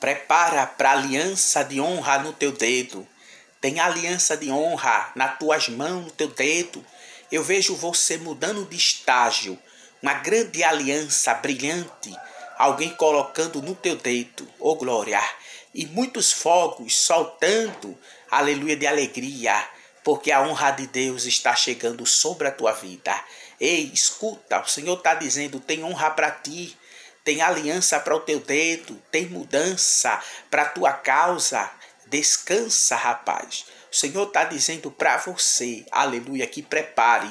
Prepara para aliança de honra no teu dedo. Tem aliança de honra nas tuas mãos, no teu dedo. Eu vejo você mudando de estágio. Uma grande aliança brilhante. Alguém colocando no teu dedo. Oh glória! E muitos fogos soltando. Aleluia de alegria. Porque a honra de Deus está chegando sobre a tua vida. Ei, escuta, o Senhor está dizendo: tem honra para ti tem aliança para o teu dedo, tem mudança para a tua causa. Descansa, rapaz. O Senhor está dizendo para você, aleluia, que prepare,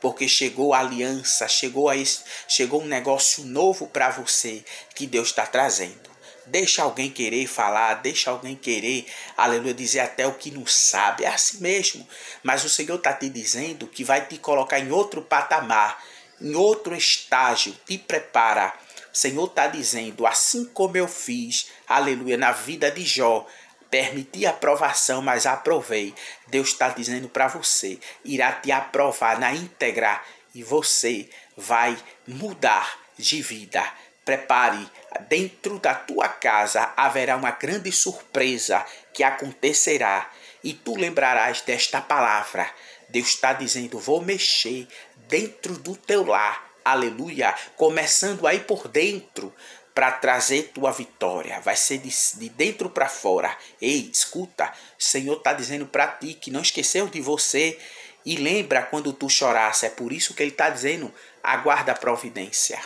porque chegou a aliança, chegou, a esse, chegou um negócio novo para você que Deus está trazendo. Deixa alguém querer falar, deixa alguém querer, aleluia, dizer até o que não sabe. É assim mesmo. Mas o Senhor está te dizendo que vai te colocar em outro patamar, em outro estágio. Te prepara o Senhor está dizendo, assim como eu fiz, aleluia, na vida de Jó, permiti a aprovação, mas aprovei. Deus está dizendo para você, irá te aprovar na íntegra e você vai mudar de vida. Prepare, dentro da tua casa haverá uma grande surpresa que acontecerá e tu lembrarás desta palavra. Deus está dizendo: vou mexer dentro do teu lar aleluia, começando aí por dentro para trazer tua vitória. Vai ser de, de dentro para fora. Ei, escuta, o Senhor está dizendo para ti que não esqueceu de você e lembra quando tu chorasse. É por isso que ele está dizendo: aguarda a providência.